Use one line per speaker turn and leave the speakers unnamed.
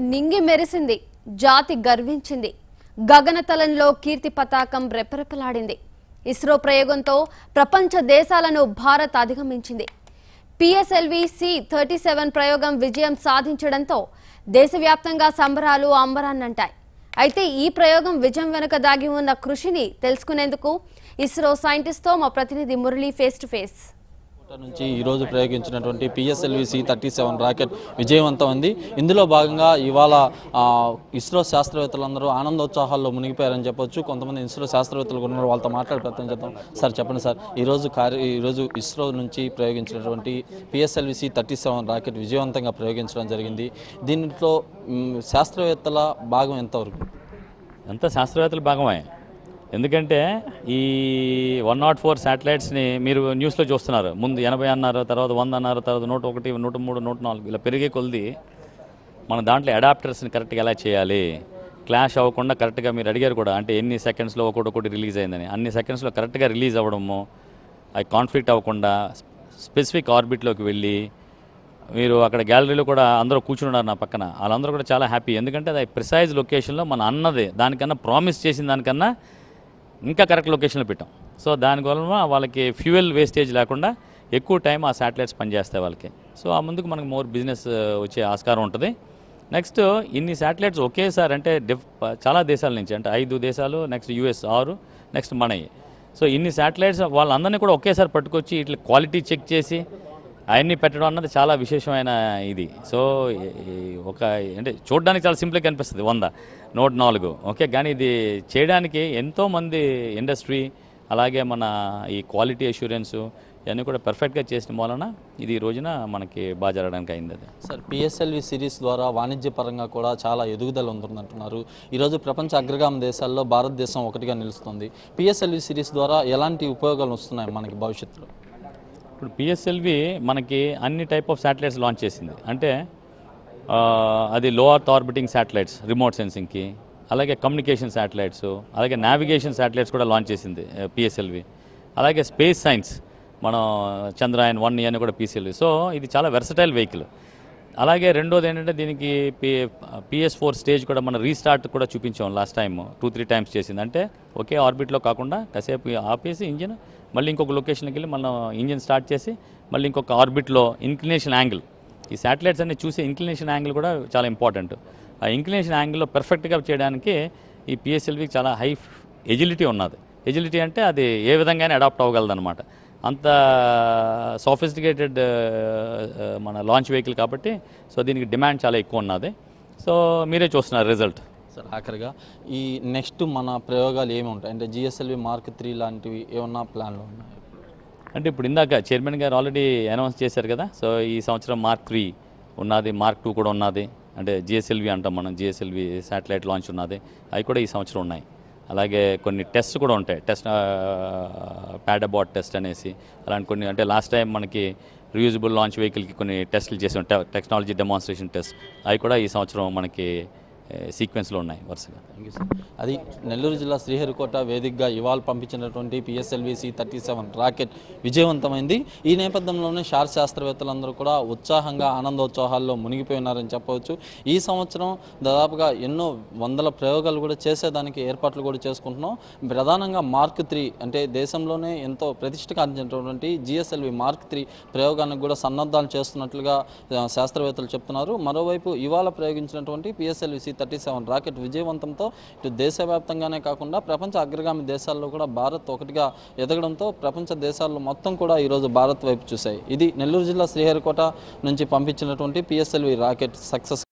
నింగి మెరిసింది జాతి గర్వించింది. గగనతలంలో కీర్తి పతాకం రెపరెపలాడింది. ఇస్రో ప్రయోగంతో ప్రపంచ దేశాలను భారత్ అధిగమించింది. పిఎస్ఎల్వి సి థర్టీ సెవెన్ ప్రయోగం విజయం సాధించడంతో దేశవ్యాప్తంగా సంబరాలు అంబరాన్నంటాయి. అయితే ఈ ప్రయోగం విజయం వెనుక దాగి ఉన్న కృషిని తెలుసుకునేందుకు ఇస్రో సైంటిస్ట్తో మా ప్రతినిధి మురళి ఫేస్ టు ఫేస్
నుంచి ఈరోజు ప్రయోగించినటువంటి PSLV C thirty seven rocket విజయవంతమైంది ఇందులో భాగంగా ఇవాళ ఇస్రో శాస్త్రవేత్తలందరూ ఆనందోత్సాహాల్లో మునిగిపోయారని చెప్పొచ్చు. కొంతమంది ఇస్రో శాస్త్రవేత్తలు ఉన్నారు. వాళ్ళతో మాట్లాడే ప్రయత్నం చేద్దాం. సార్ చెప్పండి సార్. ఈరోజు కార్య ఈరోజు ఇస్రో నుంచి ప్రయోగించినటువంటి PSLV C thirty seven rocket విజయవంతంగా ప్రయోగించడం జరిగింది. దీంట్లో శాస్త్రవేత్తల భాగం ఎంతవరకు?
ఎంత శాస్త్రవేత్తల భాగమే? ఎందుకంటే ఈ వన్ నాట్ ఫోర్ శాటిలైట్స్ని మీరు న్యూస్లో చూస్తున్నారు. ముందు ఎనభై అన్నారు తర్వాత వంద అన్నారు తర్వాత నూట ఒకటి నూట మూడు నూట నాలుగు ఇలా పెరిగే కొలిది మన దాంట్లో అడాప్టర్స్ని కరెక్ట్గా ఎలా చేయాలి? క్లాష్ అవ్వకుండా కరెక్ట్గా మీరు అడిగారు కూడా అంటే ఎన్ని సెకండ్స్లో ఒకటి ఒకటి రిలీజ్ అయిందని. అన్ని సెకండ్స్లో కరెక్ట్గా రిలీజ్ అవ్వడము అవి కాన్ఫ్లిక్ట్ అవ్వకుండా స్పెసిఫిక్ ఆర్బిట్లోకి వెళ్ళి మీరు అక్కడ గ్యాలరీలో కూడా అందరూ కూర్చుని ఉన్నారు నా పక్కన. వాళ్ళందరూ కూడా చాలా హ్యాపీ. ఎందుకంటే అది ప్రిసైజ్ లొకేషన్లో మన అన్నది. దానికన్నా ప్రామిస్ చేసిన దానికన్నా ఇంకా కరెక్ట్ లొకేషన్లో పెట్టాం. సో దానివల్ల వాళ్ళకి ఫ్యూయల్ వేస్టేజ్ లేకుండా ఎక్కువ టైం ఆ శాటిలైట్స్ పనిచేస్తాయి వాళ్ళకి. సో ఆ ముందుకు మనకు మోర్ బిజినెస్ వచ్చే ఆస్కారం ఉంటుంది. నెక్స్ట్ ఇన్ని శాటిలైట్స్ ఒకేసారి అంటే డిఫ్ చాలా దేశాల నుంచి అంటే ఐదు దేశాలు నెక్స్ట్ యూఎస్ ఆరు నెక్స్ట్ మనవి సో ఇన్ని శాటిలైట్స్ వాళ్ళందరినీ కూడా ఒకేసారి పట్టుకొచ్చి ఇట్లా క్వాలిటీ చెక్ చేసి అవన్నీ పెట్టడం అన్నది చాలా విశేషమైన ఇది. సో ఒక అంటే చూడడానికి చాలా సింపుల్గా కనిపిస్తుంది వంద. నూట నాలుగు. ఓకే కానీ ఇది చేయడానికి ఎంతోమంది ఇండస్ట్రీ అలాగే మన ఈ క్వాలిటీ అష్యూరెన్సు ఇవన్నీ కూడా పర్ఫెక్ట్గా చేసిన వలన ఇది ఈ రోజున మనకి బాగా జరగడానికి అయింది అది.
సార్ పిఎస్ఎల్వి సిరీస్ ద్వారా వాణిజ్యపరంగా కూడా చాలా ఎదుగుదల ఉంటుందంటున్నారు ఈరోజు ప్రపంచ అగ్రగామ దేశాల్లో భారతదేశం ఒకటిగా నిలుస్తుంది. పిఎస్ఎల్వి సిరీస్ ద్వారా ఎలాంటి ఉపయోగాలు వస్తున్నాయి మనకి భవిష్యత్తులో?
ఇప్పుడు పిఎస్ఎల్వి మనకి అన్ని టైప్ ఆఫ్ శాటిలైట్స్ లాంచ్ చేసింది. అంటే అది low earth orbiting satellites remote సెన్సింగ్కి అలాగే కమ్యూనికేషన్ శాటిలైట్స్ అలాగే నావిగేషన్ శాటిలైట్స్ కూడా లాంచ్ చేసింది పిఎస్ఎల్వి అలాగే స్పేస్ సైన్స్ మనం చంద్రయాన్ వన్ ఇవన్నీ కూడా పిఎస్ఎల్వి సో ఇది చాలా వెర్సటైల్ వెహికల్ అలాగే రెండోది ఏంటంటే దీనికి పి పిఎస్ ఫోర్ స్టేజ్ కూడా మన రీస్టార్ట్ కూడా చూపించాం last time two three times చేసింది. అంటే ఒకే ఆర్బిట్లో కాకుండా కాసేపు ఆపేసి ఇంజిన్ మళ్ళీ ఇంకొక లొకేషన్కి వెళ్ళి మనం ఇంజిన్ స్టార్ట్ చేసి మళ్ళీ ఇంకొక ఆర్బిట్లో ఇంక్లినేషన్ యాంగిల్. ఈ శాటిలైట్స్ అన్ని చూసే ఇంక్లినేషన్ యాంగిల్ కూడా చాలా ఇంపార్టెంట్. ఆ ఇంక్లినేషన్ యాంగిల్లో పర్ఫెక్ట్గా చేయడానికి ఈ పిఎస్ఎల్వికి చాలా హై ఎజిలిటీ ఉన్నది. ఎజిలిటీ అంటే అది ఏ విధంగానే అడాప్ట్ అవ్వగలదన్నమాట. అంత సోఫిస్టికేటెడ్ మన లాంచ్ వెహికల్ కాబట్టి సో దీనికి డిమాండ్ చాలా ఎక్కువ ఉన్నది. సో మీరే చూస్తున్నారు రిజల్ట్.
సార్ ఆఖరిగా ఈ నెక్స్ట్ మన ప్రయోగాలు ఏమి ఉంటాయి? అంటే జిఎస్ఎల్వి మార్క్ త్రీ లాంటివి ఏమన్నా ప్లాన్లు ఉన్నాయి?
అంటే ఇప్పుడు ఇందాక చైర్మన్ గారు ఆల్రెడీ అనౌన్స్ చేశారు కదా సో ఈ సంవత్సరం మార్క్ త్రీ ఉన్నది మార్క్ టూ కూడా ఉన్నది అంటే జిఎస్ఎల్వి అంటాం మనం జిఎస్ఎల్వి శాటిలైట్ లాంచ్ ఉన్నది అవి కూడా ఈ సంవత్సరం ఉన్నాయి. అలాగే కొన్ని టెస్ట్ కూడా ఉంటాయి టెస్ట్ ప్యాడబాట్ టెస్ట్ అనేసి అలాంటి కొన్ని అంటే లాస్ట్ టైం మనకి రియూజబుల్ లాంచ్ వెహికల్కి కొన్ని టెస్టులు చేసాం టెక్నాలజీ డెమాన్స్ట్రేషన్ టెస్ట్ అవి కూడా ఈ సంవత్సరం మనకి సీక్వెన్స్లో ఉన్నాయి వరుసగా.
థ్యాంక్ యూ సార్ అది నెల్లూరు జిల్లా శ్రీహరికోట వేదికగా ఇవాళ పంపించినటువంటి PSLV C thirty seven rocket విజయవంతమైంది. ఈ నేపథ్యంలోనే శార్ శాస్త్రవేత్తలందరూ కూడా ఉత్సాహంగా ఆనందోత్సాహాల్లో మునిగిపోయినారని చెప్పవచ్చు. ఈ సంవత్సరం దాదాపుగా ఎన్నో వందల ప్రయోగాలు కూడా చేసేదానికి ఏర్పాట్లు కూడా చేసుకుంటున్నాం. ప్రధానంగా మార్క్ త్రీ అంటే దేశంలోనే ఎంతో ప్రతిష్టకాంచినటువంటి జిఎస్ఎల్వి మార్క్ త్రీ ప్రయోగానికి కూడా సన్నద్ధాలు చేస్తున్నట్లుగా శాస్త్రవేత్తలు చెప్తున్నారు. మరోవైపు ఇవాళ ప్రయోగించినటువంటి PSLV C thirty seven rocket విజయవంతంతో ఇటు దేశవ్యాప్తంగానే కాకుండా ప్రపంచ అగ్రగామి దేశాల్లో కూడా భారత్ ఒకటిగా ఎదగడంతో ప్రపంచ దేశాల్లో మొత్తం కూడా ఈరోజు భారత్ వైపు చూశాయి. ఇది నెల్లూరు జిల్లా శ్రీహరికోట నుంచి పంపించినటువంటి పిఎస్ఎల్వి రాకెట్ సక్సెస్